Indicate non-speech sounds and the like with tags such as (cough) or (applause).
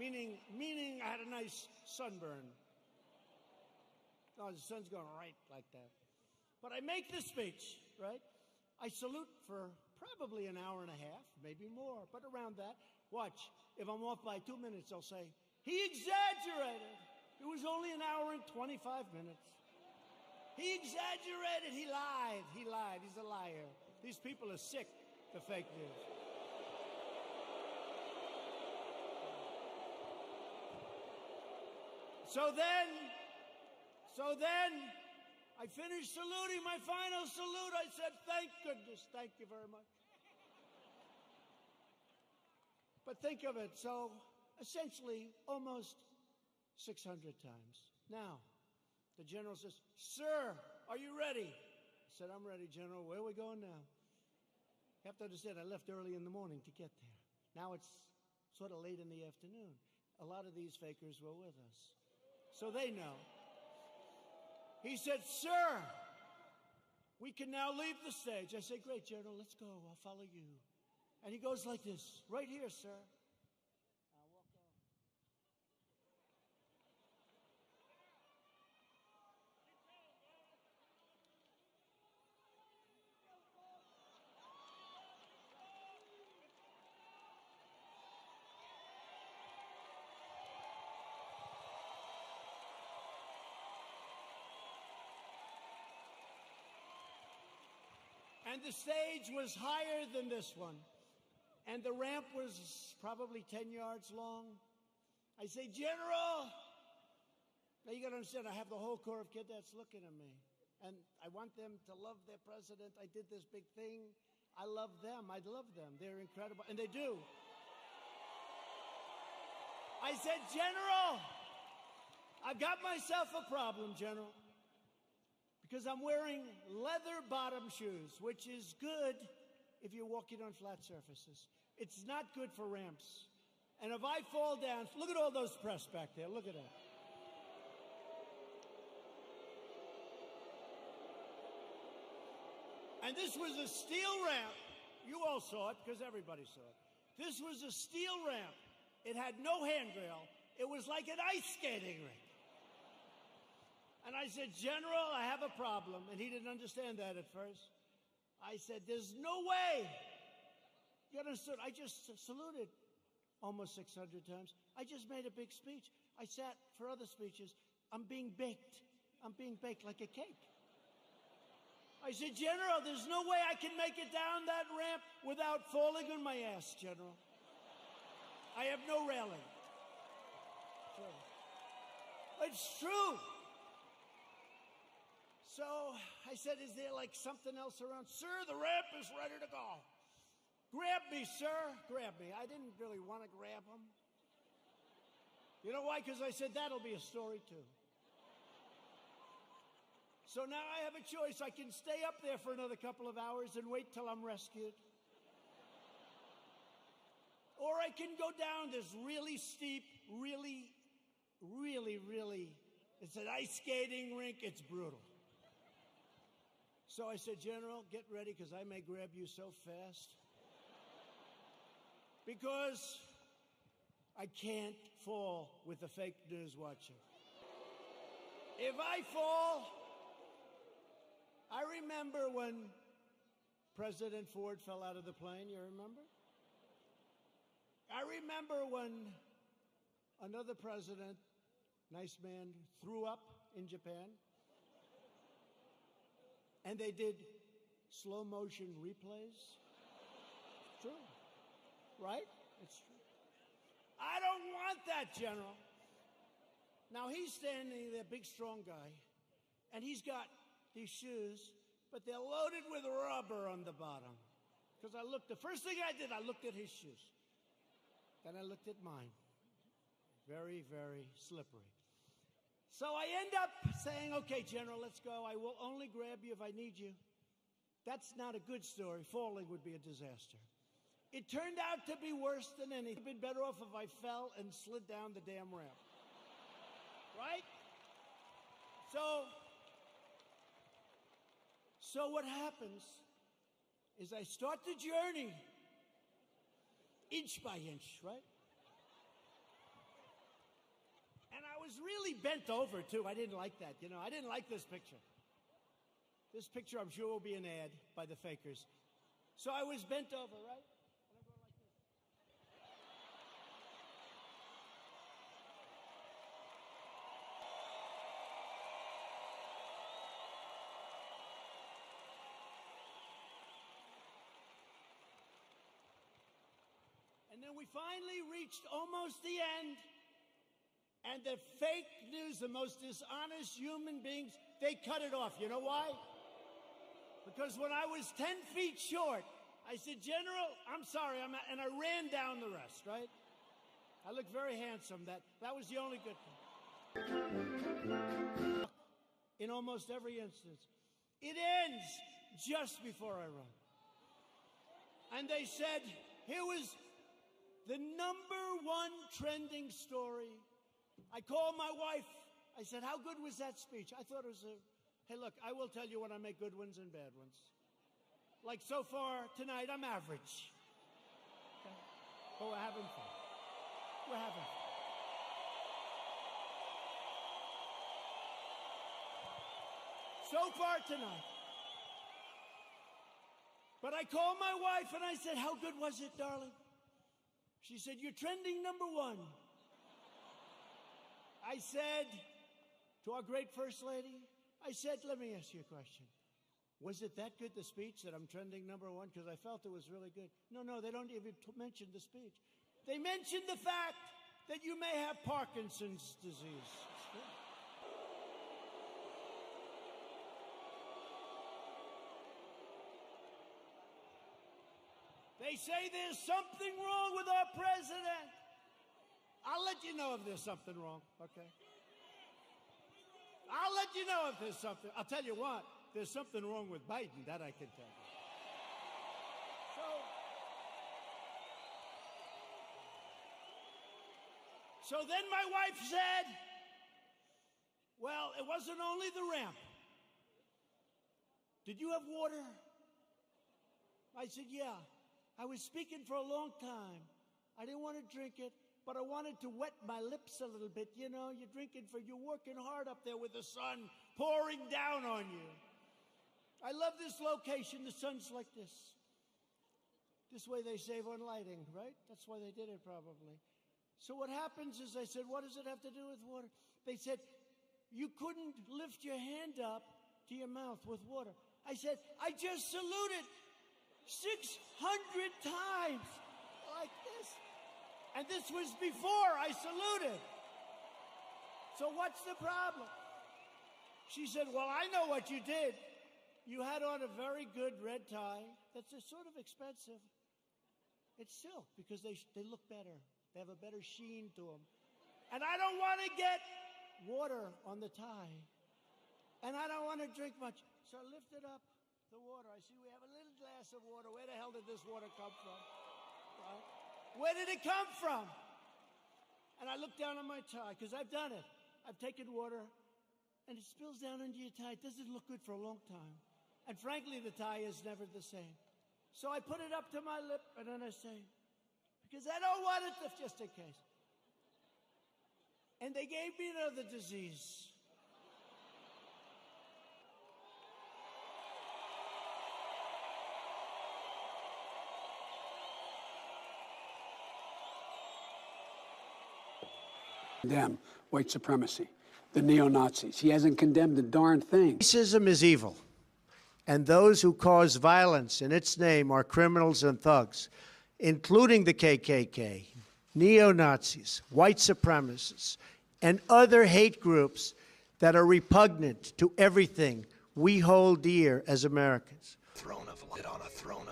meaning, meaning I had a nice sunburn. No, the sun's going right like that. But I make the speech, right? I salute for probably an hour and a half, maybe more, but around that. Watch, if I'm off by two minutes, I'll say, he exaggerated. It was only an hour and 25 minutes. He exaggerated. He lied. He lied. He's a liar. These people are sick, the fake news. So then, so then, I finished saluting my final salute. I said, Thank goodness. Thank you very much. But think of it. So essentially, almost 600 times. Now, the general says, Sir, are you ready? I said, I'm ready, General. Where are we going now? You have to understand, I left early in the morning to get there. Now it's sort of late in the afternoon. A lot of these fakers were with us. So they know. He said, Sir, we can now leave the stage. I said, Great, General, let's go. I'll follow you. And he goes like this Right here, sir. And the stage was higher than this one. And the ramp was probably 10 yards long. I say, General, now you got to understand, I have the whole Corps of Cadets looking at me. And I want them to love their president. I did this big thing. I love them. I love them. They're incredible. And they do. I said, General, I've got myself a problem, General because I'm wearing leather bottom shoes, which is good if you're walking on flat surfaces. It's not good for ramps. And if I fall down, look at all those press back there. Look at that. And this was a steel ramp. You all saw it because everybody saw it. This was a steel ramp. It had no handrail. It was like an ice skating rink. And I said, General, I have a problem. And he didn't understand that at first. I said, There's no way. You understood? I just saluted almost 600 times. I just made a big speech. I sat for other speeches. I'm being baked. I'm being baked like a cake. I said, General, there's no way I can make it down that ramp without falling on my ass, General. I have no railing. Sure. It's true. So I said, Is there like something else around? Sir, the ramp is ready to go. Grab me, sir. Grab me. I didn't really want to grab him. You know why? Because I said that'll be a story too. So now I have a choice. I can stay up there for another couple of hours and wait till I'm rescued. Or I can go down this really steep, really, really, really, it's an ice skating rink. It's brutal. So I said, General, get ready because I may grab you so fast. (laughs) because I can't fall with the fake news watcher. If I fall, I remember when President Ford fell out of the plane, you remember? I remember when another president, nice man, threw up in Japan. And they did slow motion replays. True. Right? It's true. I don't want that, General. Now he's standing there, big, strong guy, and he's got these shoes, but they're loaded with rubber on the bottom. Because I looked, the first thing I did, I looked at his shoes. Then I looked at mine. Very, very slippery. So I end up saying, okay, General, let's go. I will only grab you if I need you. That's not a good story. Falling would be a disaster. It turned out to be worse than anything. Have been better off if I fell and slid down the damn ramp. Right? So, so what happens is I start the journey inch by inch, right? Was really bent over, too. I didn't like that. You know, I didn't like this picture. This picture, I'm sure, will be an ad by the fakers. So I was bent over, right? And then we finally reached almost the end. And the fake news, the most dishonest human beings, they cut it off. You know why? Because when I was 10 feet short, I said, General, I'm sorry, I'm and I ran down the rest, right? I looked very handsome. That, that was the only good thing. In almost every instance, it ends just before I run. And they said, here was the number one trending story. I called my wife. I said, How good was that speech? I thought it was a. Hey, look, I will tell you when I make good ones and bad ones. Like so far tonight, I'm average. Okay? But we're having fun. We're having fun. So far tonight. But I called my wife and I said, How good was it, darling? She said, You're trending number one. I said to our great First Lady, I said, Let me ask you a question. Was it that good, the speech, that I'm trending number one? Because I felt it was really good. No, no, they don't even mention the speech. They mention the fact that you may have Parkinson's disease. They say there's something wrong with our president. I'll let you know if there's something wrong, okay? I'll let you know if there's something. I'll tell you what, there's something wrong with Biden, that I can tell you. So, so then my wife said, Well, it wasn't only the ramp. Did you have water? I said, Yeah. I was speaking for a long time. I didn't want to drink it, but I wanted to wet my lips a little bit. You know, you're drinking for, you're working hard up there with the sun pouring down on you. I love this location. The sun's like this. This way they save on lighting, right? That's why they did it probably. So what happens is I said, what does it have to do with water? They said, you couldn't lift your hand up to your mouth with water. I said, I just saluted. 600 times. And this was before I saluted. So what's the problem? She said, Well, I know what you did. You had on a very good red tie that's sort of expensive. It's silk because they, they look better, they have a better sheen to them. And I don't want to get water on the tie. And I don't want to drink much. So I lift it up the water. I see we have a little glass of water. Where the hell did this water come from? Right? Where did it come from? And I look down on my tie because I've done it. I've taken water and it spills down into your tie. It doesn't look good for a long time. And frankly, the tie is never the same. So I put it up to my lip and then I say, because I don't want it to, just in case. And they gave me another disease. Condemn white supremacy, the neo Nazis. He hasn't condemned a darn thing. Racism is evil, and those who cause violence in its name are criminals and thugs, including the KKK, neo Nazis, white supremacists, and other hate groups that are repugnant to everything we hold dear as Americans. Throne of on a throne of